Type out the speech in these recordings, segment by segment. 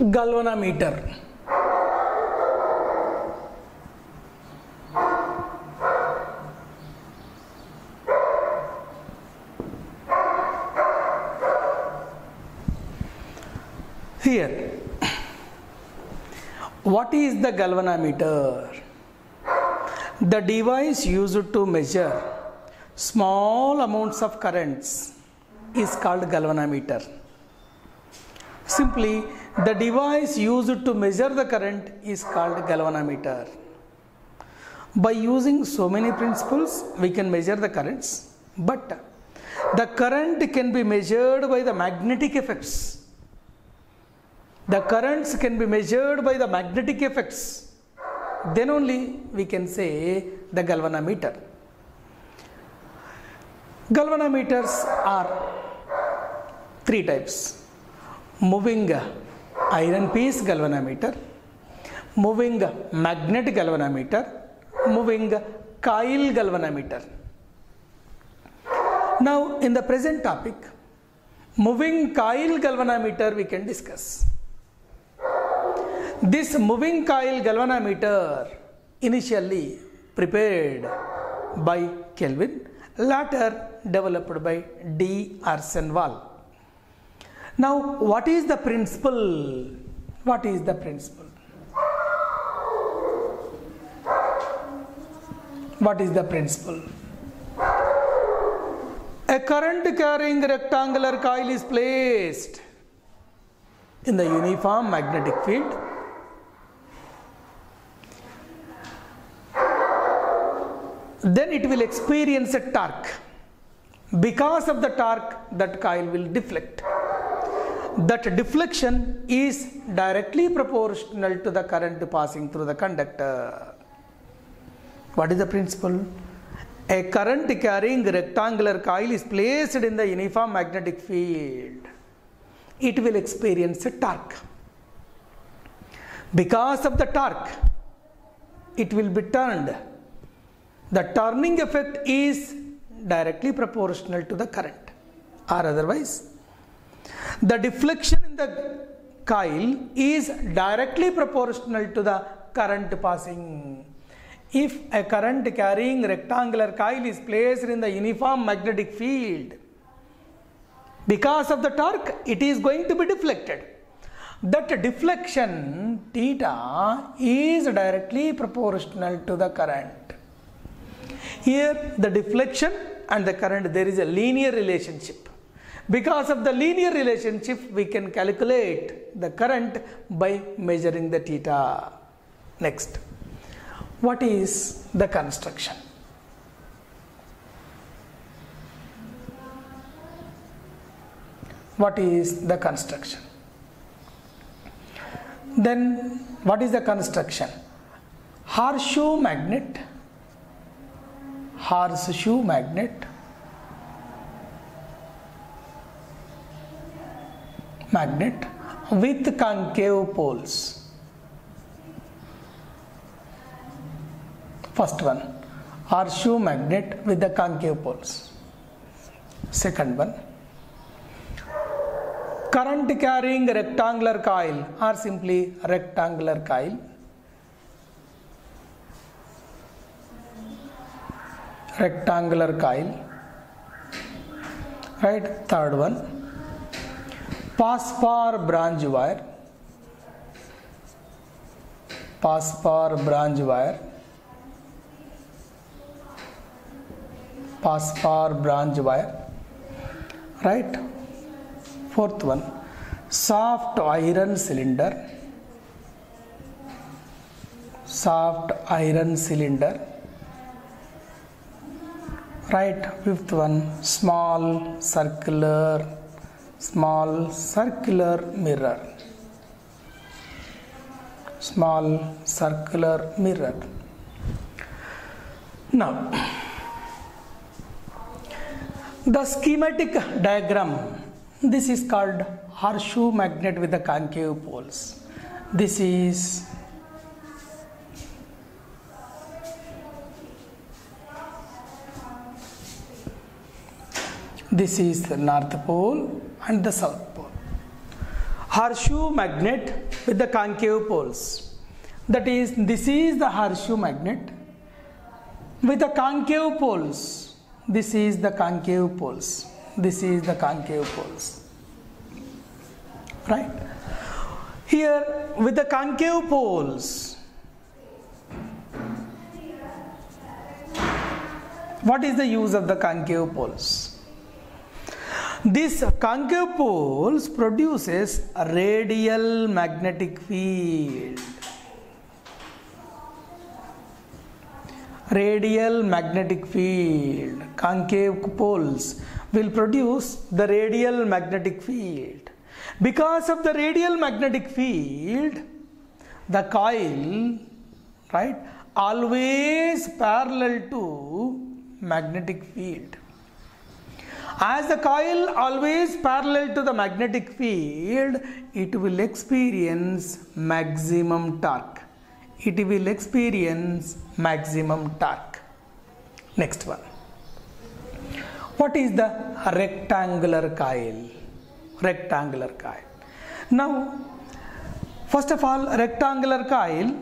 galvanometer. Here. What is the galvanometer? The device used to measure small amounts of currents is called galvanometer. Simply the device used to measure the current is called galvanometer. By using so many principles we can measure the currents but the current can be measured by the magnetic effects. The currents can be measured by the magnetic effects. Then only we can say the galvanometer. Galvanometers are three types. Moving iron piece galvanometer moving magnet galvanometer moving coil galvanometer now in the present topic moving coil galvanometer we can discuss this moving coil galvanometer initially prepared by Kelvin later developed by D'Arsonval. Now what is the principle? What is the principle? What is the principle? A current carrying rectangular coil is placed in the uniform magnetic field then it will experience a torque. Because of the torque, that coil will deflect. That deflection is directly proportional to the current passing through the conductor. What is the principle? A current carrying rectangular coil is placed in the uniform magnetic field. It will experience a torque. Because of the torque, it will be turned the turning effect is directly proportional to the current or otherwise the deflection in the coil is directly proportional to the current passing. If a current carrying rectangular coil is placed in the uniform magnetic field because of the torque it is going to be deflected. That deflection theta is directly proportional to the current. Here the deflection and the current there is a linear relationship because of the linear relationship we can calculate the current by measuring the theta. Next. What is the construction? What is the construction? Then what is the construction? Horseshoe magnet. Horseshoe magnet magnet with concave poles. First one horseshoe magnet with the concave poles. Second one current carrying rectangular coil or simply rectangular coil. Rectangular coil. Right third one pass for branch wire. Pass for branch wire. Pass for branch wire. Right. Fourth one. Soft iron cylinder. Soft iron cylinder. Right. Fifth one. Small circular small circular mirror. Small circular mirror. Now the schematic diagram. This is called horseshoe magnet with the concave poles. This is this is the north pole and the south pole horseshoe magnet with the concave poles. That is, this is the horseshoe magnet with the concave poles. This is the concave poles. This is the concave poles. Right? Here, with the concave poles, what is the use of the concave poles? This concave poles produces a radial magnetic field. Radial magnetic field. Concave poles will produce the radial magnetic field. Because of the radial magnetic field, the coil, right, always parallel to magnetic field. As the coil always parallel to the magnetic field, it will experience maximum torque. It will experience maximum torque. Next one. What is the rectangular coil? Rectangular coil. Now, first of all, rectangular coil,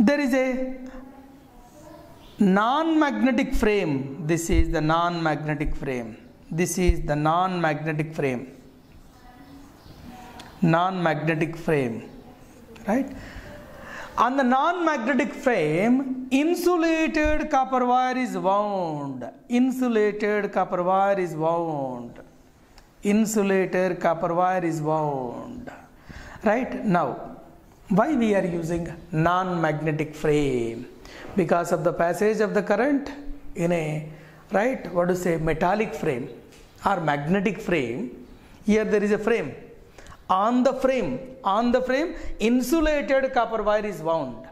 there is a non-magnetic frame. This is the non-magnetic frame. This is the non-magnetic frame. Non-magnetic frame. Right? On the non-magnetic frame insulated copper wire is wound. Insulated copper wire is wound. Insulated copper wire is wound. Right? Now why we are using non-magnetic frame because of the passage of the current in a right what to say metallic frame or magnetic frame here there is a frame. On the frame on the frame insulated copper wire is wound.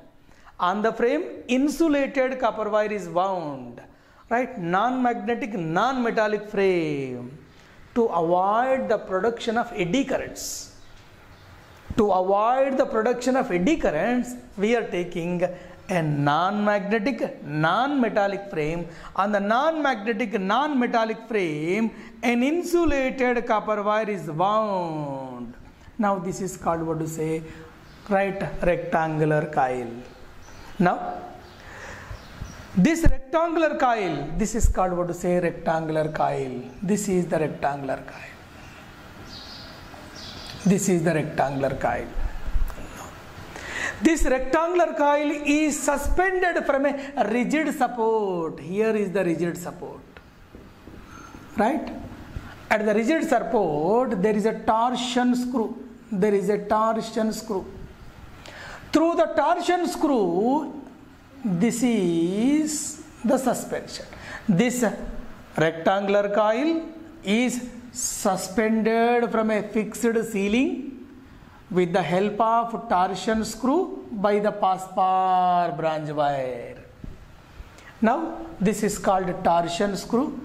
On the frame insulated copper wire is wound. Right? Non magnetic non metallic frame to avoid the production of eddy currents. To avoid the production of eddy currents we are taking a non-magnetic non-metallic frame. On the non-magnetic non-metallic frame an insulated copper wire is wound. Now this is called what to say? Right rectangular coil. Now this rectangular coil this is called what to say? Rectangular coil. This is the rectangular coil. This is the rectangular coil this rectangular coil is suspended from a rigid support. Here is the rigid support. Right? At the rigid support there is a torsion screw. There is a torsion screw. Through the torsion screw this is the suspension. This rectangular coil is suspended from a fixed ceiling with the help of torsion screw by the phosphor bronze wire. Now this is called torsion screw